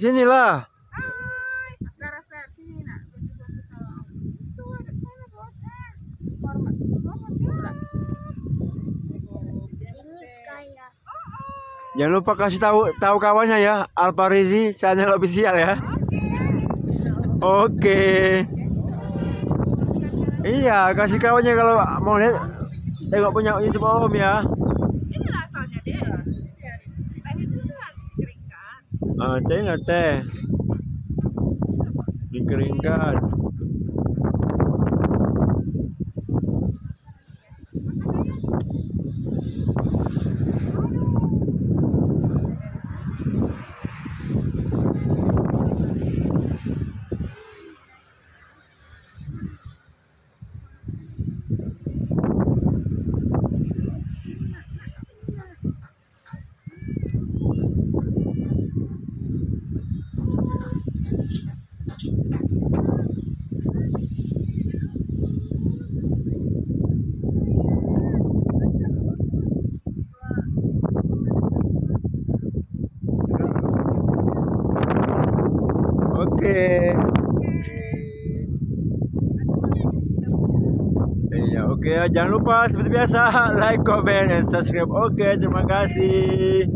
sinilah. Hai, Askara Fair sini nak. Baju bagus kalau itu ada sana bos. Hormat, hormat juga. Ini kayak Jangan lupa kasih tahu tahu kawannya ya, Alparizi channel official ya. Oke. Iya, kasih kawannya kalau mau lihat tengok punya YouTube Om ya. Inilah asalnya dia. Ah, tayo na te. Lingkaringan. Oke. Iya, oke. Jangan lupa seperti biasa like, comment, and subscribe. Oke, terima kasih.